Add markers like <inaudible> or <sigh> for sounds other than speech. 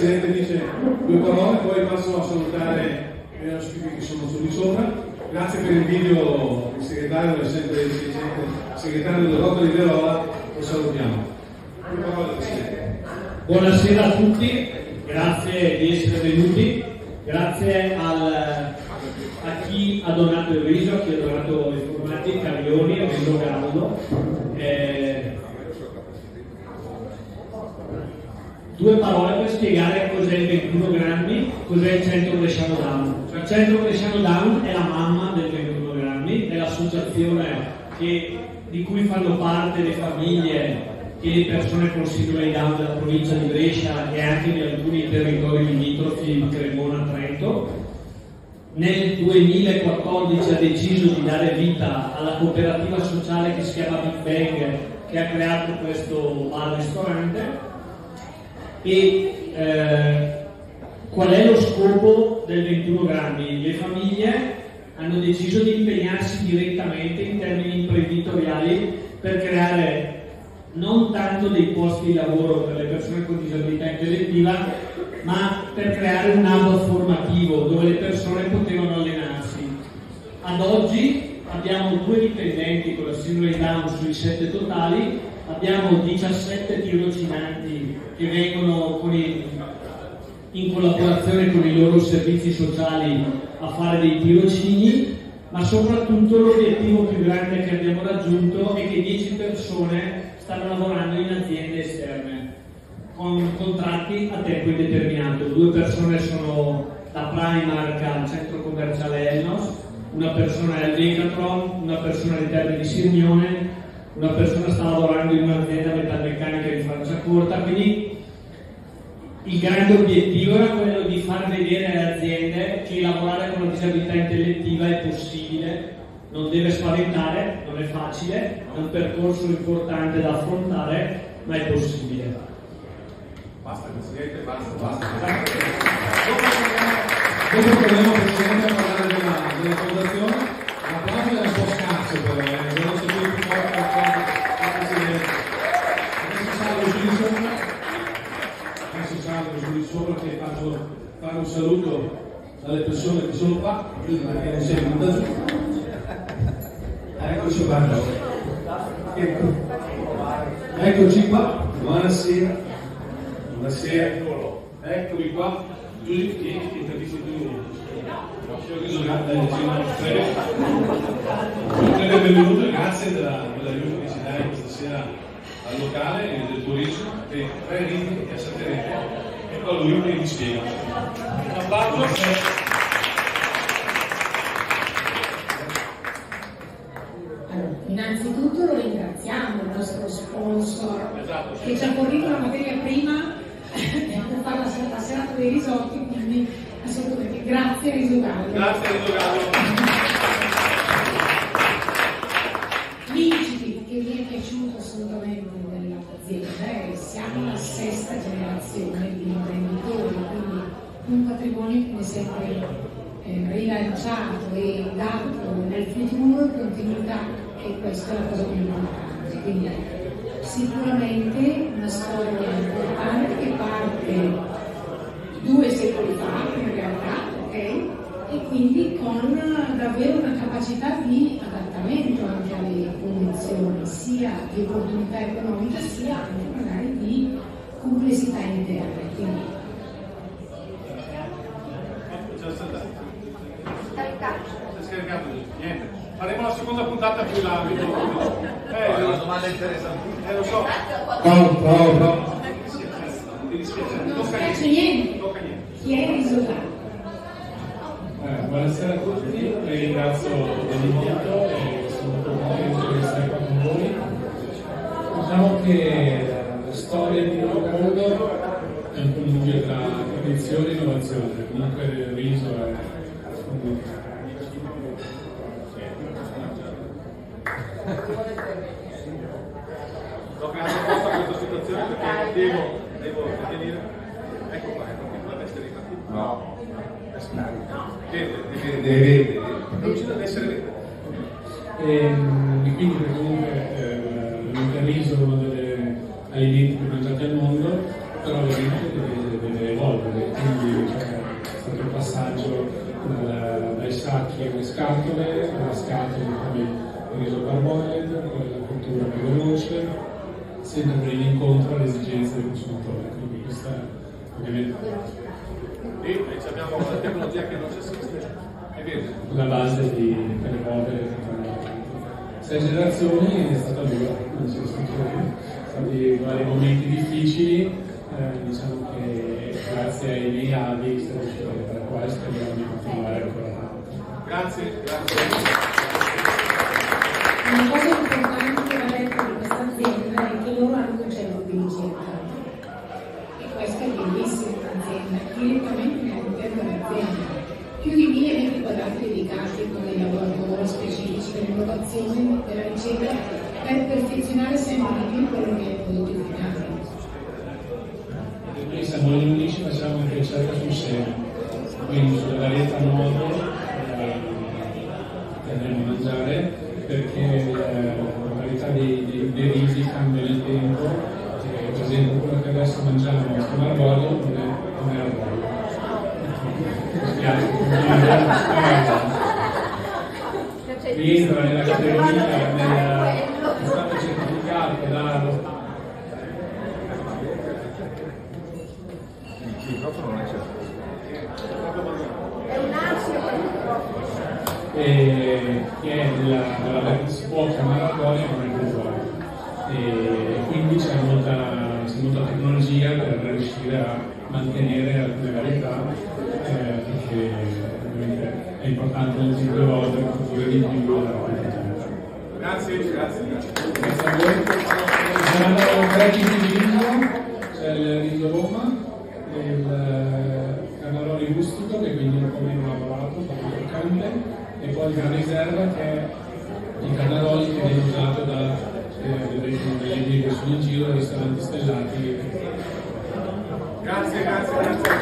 Presidente dice due parole, poi passo a salutare gli ospiti che sono su di sopra. Grazie per il video, il segretario, è sempre il segretario del Rotto di Verola, lo salutiamo. Parole. Buonasera a tutti, grazie di essere venuti, grazie al, a chi ha donato il riso, a chi ha donato i formati, Caglioni, Renzo Gallo. Eh, due parole per spiegare cos'è il 21 grammi, cos'è il centro Bresciano Down. Cioè, il centro Bresciano Down è la mamma del 21 grammi, è l'associazione che, di cui fanno parte le famiglie e le persone con sindrome Down della provincia di Brescia e anche di alcuni territori limitrofi, Cremona, Trento. Nel 2014 ha deciso di dare vita alla cooperativa sociale che si chiama Big Bang, che ha creato questo bar-ristorante e eh, qual è lo scopo del 21 grammi? Le famiglie hanno deciso di impegnarsi direttamente in termini imprenditoriali per creare non tanto dei posti di lavoro per le persone con disabilità intellettiva, ma per creare un hub formativo dove le persone potevano allenarsi. Ad oggi abbiamo due dipendenti con la sindrome Down sui sette totali, abbiamo 17 tirocinanti che vengono i, in collaborazione con i loro servizi sociali a fare dei tirocini, ma soprattutto l'obiettivo più grande che abbiamo raggiunto è che 10 persone stanno lavorando in aziende esterne con contratti a tempo indeterminato. Due persone sono da Primark al centro commerciale Elnos, una persona è al Decathlon, una persona all'interno di Sirmione, una persona sta lavorando in un'azienda metalmeccanica di Franciacorta, quindi il grande obiettivo era quello di far vedere alle aziende che lavorare con una disabilità intellettiva è possibile, non deve spaventare, non è facile, è un percorso importante da affrontare, ma è possibile. Basta Presidente, basta, basta. Dopo Presidente a parlare della, della fondazione, l'applauso è un po' scarso però, eh. devo sapere più forte la Presidente. Adesso salgo su di sopra, adesso salgo su di sopra che faccio fare un saluto alle persone che sono qua, perché non siamo da giù. Eccoci qua. Ecco. Eccoci qua, buonasera. Buonasera. Eccomi qua. Giuseppe, tieni che intervisti tu. Buonasera e benvenuto, grazie della, dell'aiuto che ci dai questa sera al locale e del turismo, e tre ritmi che assaterete e poi lui che vi spiega. Un applauso. innanzitutto lo ringraziamo, il nostro sponsor Esatto, che ci ha fornito la materia prima <laughs> per fare la, la serata dei risotti, quindi assolutamente grazie Risogallo. Grazie Risogallo. Rilanciato e dato nel futuro continuità e questa è la cosa più importante. Quindi sicuramente una storia importante che parte due secoli fa in realtà, ok? E quindi con davvero una capacità di adattamento anche alle condizioni, sia di opportunità economica sia anche magari di complessità interne. Quindi, Scaricato, niente. Faremo la seconda puntata più là. Eh, una domanda interessante. Eh, lo so. Bravo. Mi dispiace. non Tocca niente. niente. Tocca niente. Chi è il risultato? Eh, buonasera a tutti, vi ringrazio dell'invito e sono molto contento di essere qua con voi. Diciamo che la storia di Mondo è un connubio tra tradizione e innovazione, comunque il riso è Dopo hanno posto questa situazione perché devo, devo venire. Ecco qua, ecco qui, la testa No. Vede, Deve, deve. non ci deve essere verde. E, e quindi comunque eh, uno degli alimenti più mangiati al mondo però ovviamente deve, deve evolvere, quindi cioè, è stato il passaggio dal- dai sacchi alle scatole, dalla scatola come il riso parboiled, poi la cottura più veloce, sempre venire incontro alle esigenze del consumatore, quindi questa è ovviamente E abbiamo la tecnologia che non ci assiste. È vero. la base di, avanti. Sei generazioni è stata dura, nel senso che sono stati vari momenti difficili, eh, diciamo che grazie ai miei avi siamo riusciti a fare qua e speriamo di continuare ancora. Grazie, grazie. Una cosa importante che va detto di questa azienda è che loro hanno un concetto di ricerca. E questa è bellissima un'azienda, direttamente all'interno dell'azienda. Più di 1000 metri quadrati dedicati con dei laboratori l'innovazione, della ricerca, per perfezionare sempre di più quello che è il prodotto finale. Noi siamo gli unici facciamo anche ricerca sul seme, quindi sulle varietà nuove eh, che andremo a mangiare perché eh, la varietà dei, dei, dei risi cambia nel tempo, eh, per esempio quello che adesso mangiamo con arborio non è, non è arborio. Mi spiace, non è arborio. Rientra nella categoria, nella, è stato certificato da Il microfono non è certo. e che è della, della, si può chiamare arborio ma non è più arborio. E quindi c'è molta, molta tecnologia per riuscire a mantenere alcune varietà eh, perché ovviamente è importante tempo evolvere per produrre di più. Grazie, grazie, grazie. A voi. Saranno tre tipi di riso, c'è il riso Roma, il eh, cannaroli rustico che quindi un po' meno lavorato, fatto croccante, e poi il gran riserva che è il cannaroli che viene usato da eh, vedrete che sono in giro, ristoranti stellati. Grazie, grazie, grazie.